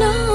snow